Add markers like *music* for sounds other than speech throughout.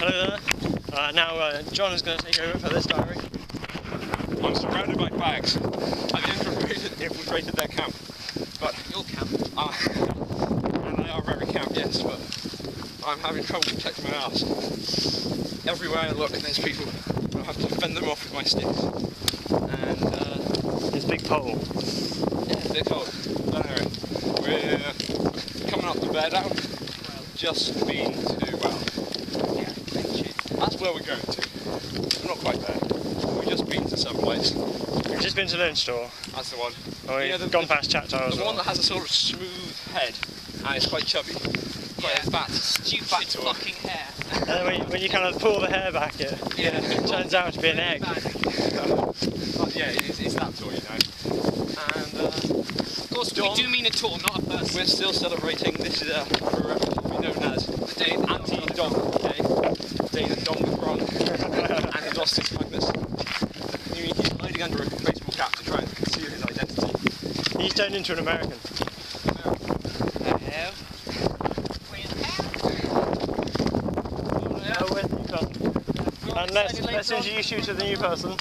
Hello there. Uh, now uh, John is going to take over for this diary. I'm surrounded by bags. I've infiltrated, *laughs* infiltrated their camp. But Your camp. uh, and they are very camp, yes, but I'm having trouble protecting my ass. Everywhere I look, there's people. I have to fend them off with my sticks. And uh, His big pole. yeah, they're cold. Anyway, we're coming up the Beardown. Just been to well, that's where we're going to. We're not quite there. We've just been to some place. We've just been to Lone Store. That's the one. Oh, we've Yeah, the- gone the- past Chapter as The one that has a sort of smooth head and it's quite chubby. Quite Yeah. fat. Stupid Fat to fucking hair. And then when you, when you kind of pull the hair back, it, Yeah. it *laughs* turns out to be an egg. Bad. But yeah, it's, it's that toy, you know. And uh, Of course, Dom. we do mean a tour, not a person. we're still celebrating. This is a, forever to be and he lost his smugness. He- He's hiding under a baseball cap to try and conceal his identity. He's turned into an American. hell. Where's the new person? And let's, let's introduce you to the new person.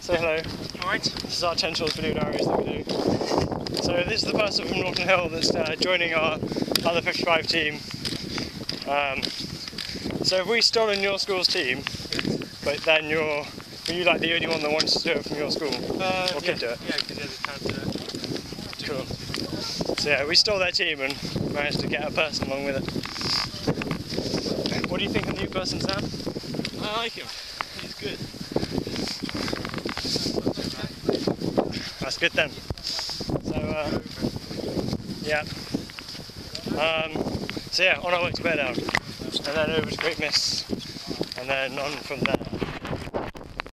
Say hello. Alright. This is our 10 Tors video diaries that we do. So this is the person from Norton Hill that's uh, joining our other 55 team. Um, so have we stolen your school's team, but then you're, were you like the only one that wants to do it from your school? Uh, Or could do it? Yeah, because there's a chance to Cool. So yeah, we stole their team and managed to get a person along with it. What do you think of the new person, Sam? I like him. He's good. That's good then. So uh, yeah. Um, so yeah, on our way to Beardown, and then over to Great Mis, and then on from there.